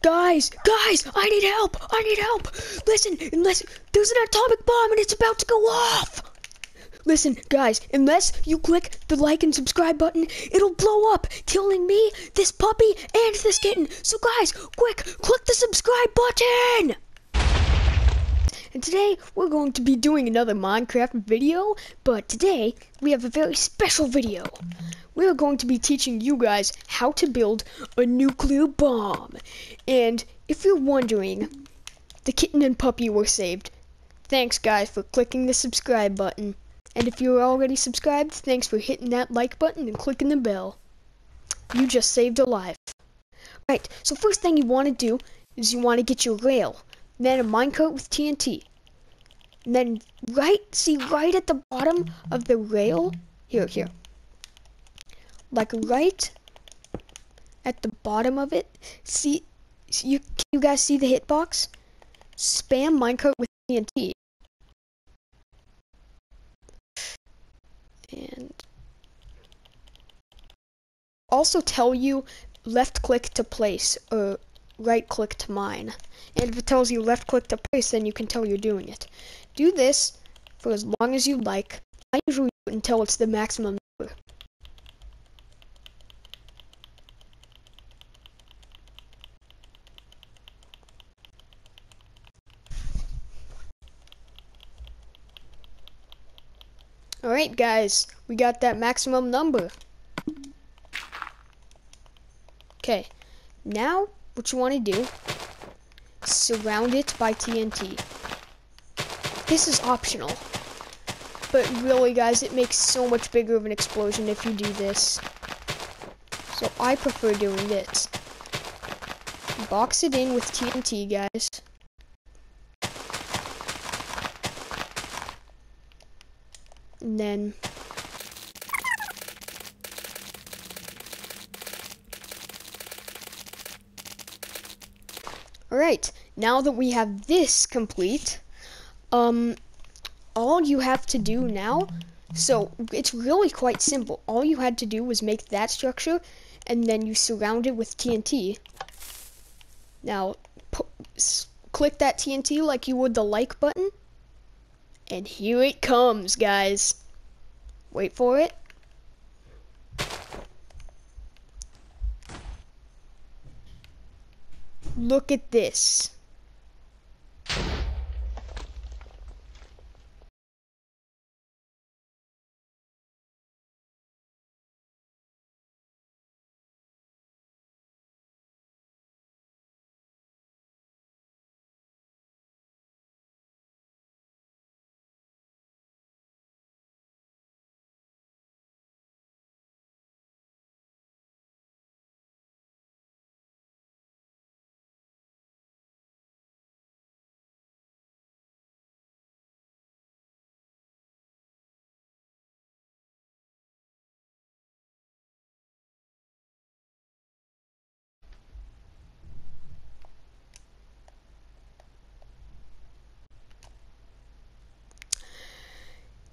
Guys, guys, I need help! I need help! Listen, unless there's an atomic bomb and it's about to go off! Listen, guys, unless you click the like and subscribe button, it'll blow up, killing me, this puppy, and this kitten. So guys, quick, click the subscribe button! And today, we're going to be doing another Minecraft video, but today, we have a very special video. We're going to be teaching you guys how to build a nuclear bomb. And if you're wondering, the kitten and puppy were saved. Thanks guys for clicking the subscribe button. And if you're already subscribed, thanks for hitting that like button and clicking the bell. You just saved a life. Right, so first thing you want to do is you want to get your rail, then a minecart with TNT. And then right, see right at the bottom of the rail, here, here. Like right at the bottom of it, see, you, you guys see the hitbox? Spam minecart with TNT. and also tell you left click to place or right click to mine. And if it tells you left click to place, then you can tell you're doing it. Do this for as long as you like. I usually do it until it's the maximum number. Alright guys, we got that maximum number. Okay, now what you want to do, surround it by TNT. This is optional, but really guys, it makes so much bigger of an explosion if you do this. So I prefer doing this. Box it in with TNT guys. And then Alright, now that we have this complete, um, all you have to do now, so it's really quite simple. All you had to do was make that structure, and then you surround it with TNT. Now, click that TNT like you would the like button, and here it comes, guys. Wait for it. Look at this.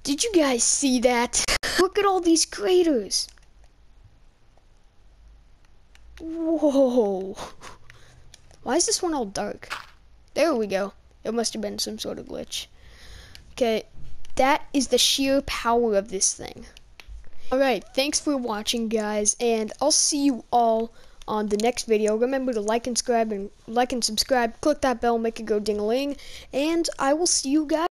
Did you guys see that? Look at all these craters. Whoa. Why is this one all dark? There we go. It must have been some sort of glitch. Okay, that is the sheer power of this thing. Alright, thanks for watching guys, and I'll see you all on the next video. Remember to like and subscribe and like and subscribe, click that bell, make it go ding-a-ling, and I will see you guys